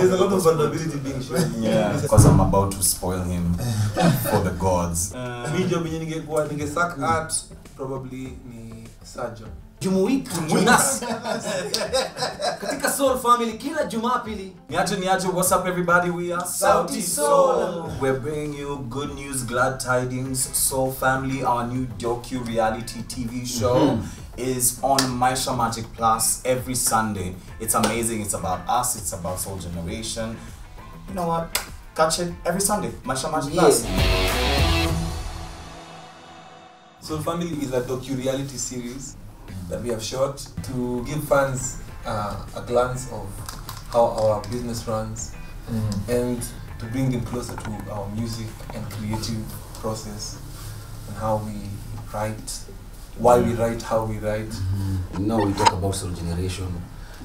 There's a lot of vulnerability being shown. Yeah, because I'm about to spoil him for the gods. Mi job yenye ningekuwa ningesack at probably ni surgeon. jumuika nasi katika soul family kila jumapili Niache niache, what's up everybody? We are Sauti Soul. We're bringing you good news, glad tidings. Soul Family, our new docu reality TV show is on Maisha Magic Plus every Sunday. It's amazing. It's about us. It's about Sol Generation. You know what? Catch it every Sunday. Maisha Magic Plus. Sol Family is a docu-reality series that we have shot to give fans uh, a glance of how our business runs and to bring them closer to our music and creative process and how we write, why we write, how we write. Mm-hmm. now we talk about sol generation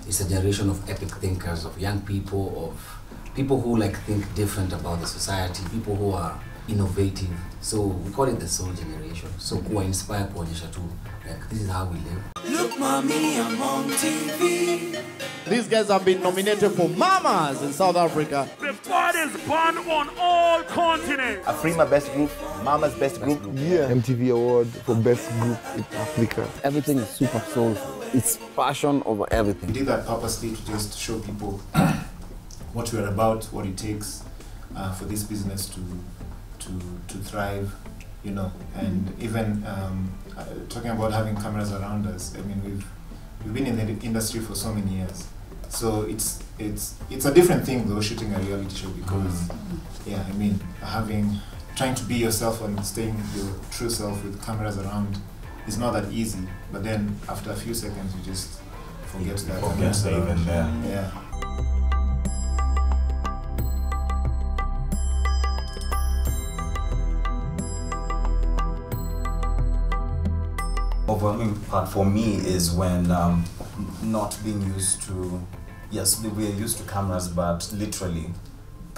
it's a generation of epic thinkers of young people of people who like think different about the society people who are innovative so we call it the sol generation so kuwa inspire kuonyesha tu like this is how we live look mommy i'm on TV These guys have been nominated for MAMAs in South Africa. The pod is born on all continents. Afrima Best Group, Mama's Best Group. Yeah mtv Award for Best Group in Africa. Everything is super soulful. It's passion over everything. We did that purposely to just show people what we're about, what it takes uh, for this business to to to thrive, you know. And even um, uh, talking about having cameras around us. I mean, we've we've been in the industry for so many years, so it's it's it's a different thing though shooting a reality show because yeah, I mean having trying to be yourself and staying your true self with cameras around is not that easy. But then after a few seconds, you just forget that. Forget uh, even there. Yeah. Overwhelming part for me is when um, not being used to yes we- we're used to cameras but literally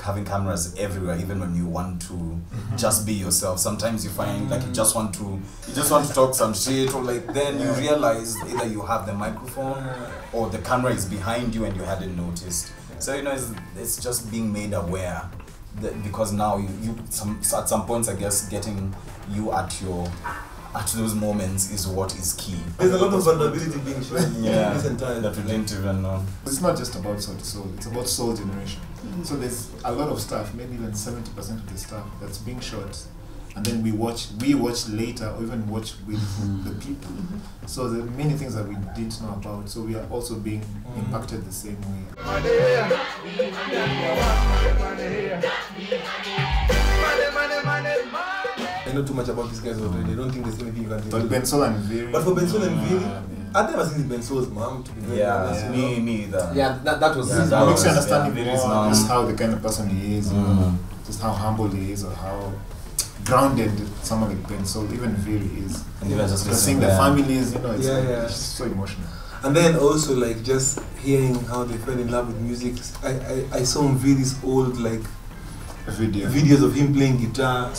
having cameras everywhere even when you want to just be yourself. Sometimes you find like you just want to you just want to talk some shit or like then you realize either you have the microphone or the camera is behind you and you hadn't noticed. So you know it's, it's just being made aware that because now you, you some at some points i guess getting you at your at those moments is what is key. There's a lot of vulnerability being shown in this entire that we didn't even know. It's not just about soul to soul, it's about sol generation. Mm-hmm. So there's a lot of stuff, maybe even 70% of the stuff that's being shot and then we watch we watch later or even watch with mm-hmm. the people. Mm-hmm. So there are many things that we didn't know about. So we are also being impacted the same way. I know too much about these guys already. I don't think there's anything you can do. But Ben Sol and Viri. But for Ben Sol and Viri, I've never seen Ben Sol's mom to be very honest. yeah you me me either yeah that, that was Yeah, that makes you understand yeah, him Viri's mom. just how the kind of person he is, Mm. know, just how humble he is, or how grounded someone like Ben Sol, even Viri is. And even just Just seeing the families, you know, it's, Yeah, like, yeah. it's so emotional. And then also like just hearing how they fell in love with music. I, I, I saw Viri's old like video. videos of him playing guitar.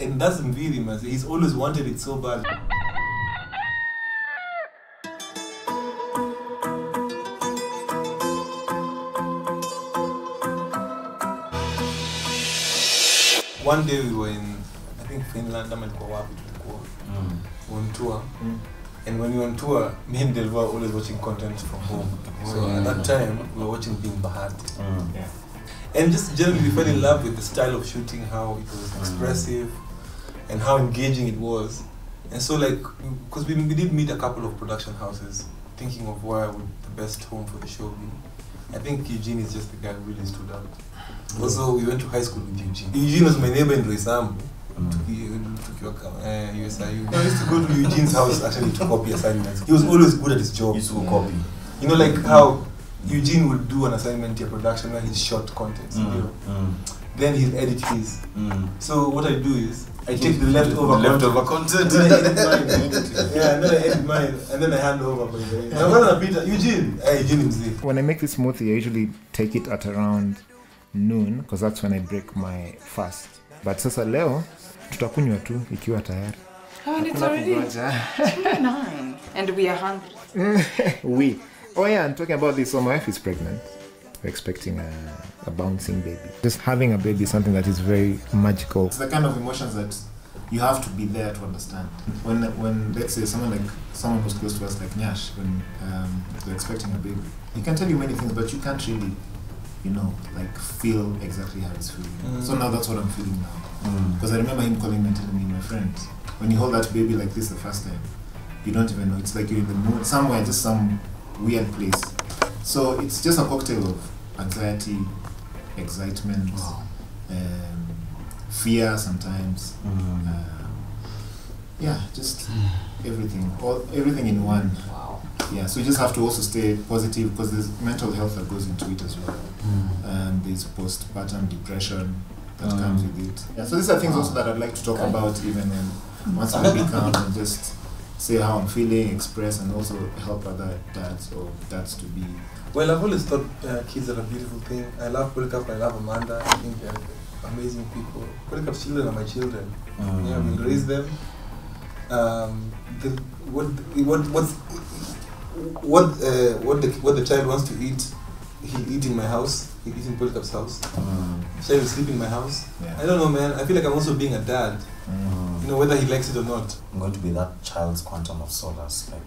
And that's Mviri, man. He's always wanted it so bad. One day we were in, I think Finland, ama ilikuwa wapi tulikuwa Mm. on tour. And when we were on tour, me and Delva were always watching content from home. So at that time, we were watching Being Bahati. Mm. And just generally, we fell in love with the style of shooting, how it was mm. expressive, and how engaging it was. And so, like, because we, we did meet a couple of production houses, thinking of where would the best home for the show be. I think Eugene is just the guy who really stood out. Mm. Also, we went to high school with Eugene. Mm. Eugene was my neighbor in Roysambu. Tuki- tukiwa kama- eh, USIU. I used to go to Eugene's house actually to copy assignments. He was always good at his job. He used to go copy You know, like how Eugene would do an assignment to a production where he's short content. Mm. You know? Mm. Then he'll edit his. Mm. So what I do is I take the leftover leftover content, content and then I edit mine. yeah, and then I edit mine, and then I hand over. By the I'm gonna Peter Eugene. Hey, Eugene mzee. When I make this smoothie, I usually take it at around noon because that's when I break my fast. But sasa leo tutakunywa tu ikiwa tayari. And it's already kungoja. And we are hungry. we. Oh yeah, I'm talking about this, so my wife is pregnant. We're expecting a, a bouncing baby. Just having a baby is something that is very magical. It's the kind of emotions that you have to be there to understand. When, when let's say someone like someone who's close to us, like Nyash, when um, they're expecting a baby, he can tell you many things, but you can't really, you know, like feel exactly how he's feeling. Mm. So now that's what I'm feeling now. Mm. Because I remember him calling me and telling me, my friend, when you hold that baby like this the first time, you don't even know. It's like you're in the mood somewhere, just some weird place. So it's just a cocktail of anxiety, excitement, um, fear sometimes. Mm. Um, yeah, just everything, all everything in one. Wow. Yeah, so you just have to also stay positive because there's mental health that goes into it as well. And there's postpartum depression that Mm. comes with it. Yeah, so these are things also that I'd like to talk about even when once I become and just say how I'm feeling, express, and also help other dads or dads to be. Well, I've always thought uh, kids are a beautiful thing. I love Polycarp, I love Amanda. I think they're amazing people. Polycarp's children are my children. Mm. Yeah, we'll raise them. Um, the, what, what, what's, what, uh, what, the, what the child wants to eat, he'll eat in my house. He'll eat in Polycarp's house. Child will sleep in my house. Yeah. I don't know, man. I feel like I'm also being a dad. Mm. You know, whether he likes it or not. I'm going to be that child's quantum of solace. Like,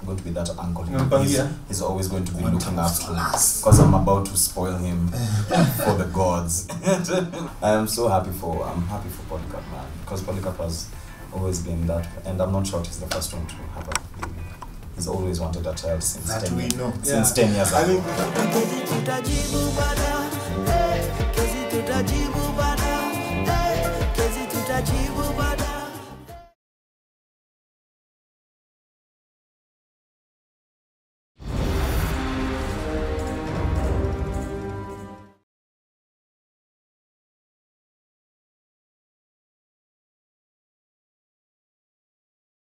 I'm going to be that uncle. You He's, yeah. he's always going to be Quantum looking after me because I'm about to spoil him for the gods. I am so happy for I'm happy for Polycarp man because Polycarp has always been that, and I'm not sure he's the first one to have a baby. He's always wanted a child since That 10 we years. know. Since Yeah. 10 years I ago. mean, Dia de